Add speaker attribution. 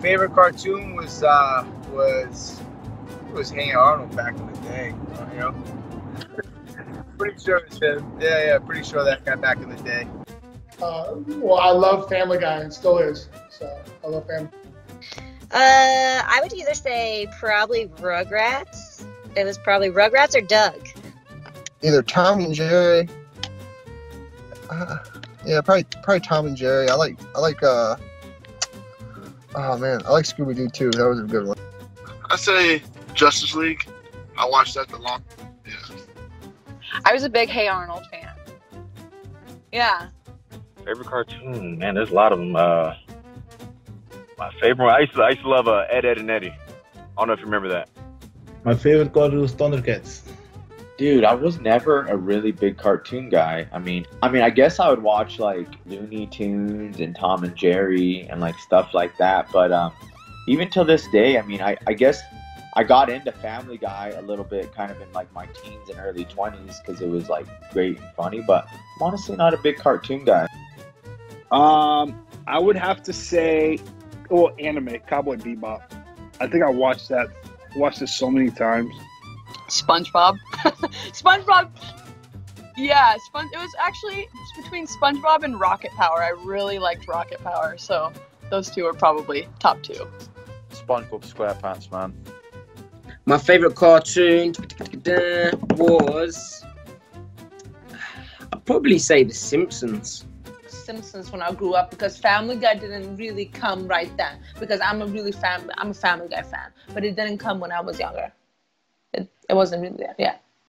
Speaker 1: favorite cartoon was uh, was was Hey Arnold back in the day. You know, pretty sure it's him. Yeah, yeah, pretty sure that guy back in the day.
Speaker 2: Uh, well, I love Family Guy and still is. So I love Family.
Speaker 3: Uh, I would either say probably Rugrats. It was probably Rugrats or Doug.
Speaker 4: Either Tom and Jerry. Uh, yeah, probably probably Tom and Jerry. I like I like uh. Oh man, I like Scooby Doo too. That was a good one.
Speaker 5: I say Justice League. I watched that the long. Yeah.
Speaker 6: I was a big Hey Arnold fan. Yeah.
Speaker 7: Favorite cartoon? Man, there's a lot of them. Uh, my favorite one, I used to, I used to love uh, Ed, Edd n Eddy. I don't know if you remember that.
Speaker 8: My favorite cartoon was Thundercats.
Speaker 9: Dude, I was never a really big cartoon guy. I mean, I mean, I guess I would watch like Looney Tunes and Tom and Jerry and like stuff like that. But um, even till this day, I mean, I, I guess I got into Family Guy a little bit, kind of in like my teens and early twenties, because it was like great and funny. But I'm honestly not a big cartoon guy.
Speaker 10: Um, I would have to say, well, anime, Cowboy Bebop. I think I watched that, watched it so many times.
Speaker 6: SpongeBob. SpongeBob. Yeah, Spon- it was actually between SpongeBob and Rocket Power. I really liked Rocket Power, so those two are probably top two.
Speaker 11: SpongeBob SquarePants, man.
Speaker 12: My favorite cartoon was. I'd probably say The Simpsons.
Speaker 13: Simpsons when I grew up because Family Guy didn't really come right then because I'm a really fam I'm a Family Guy fan, but it didn't come when I was younger. It, it wasn't really there. Yeah.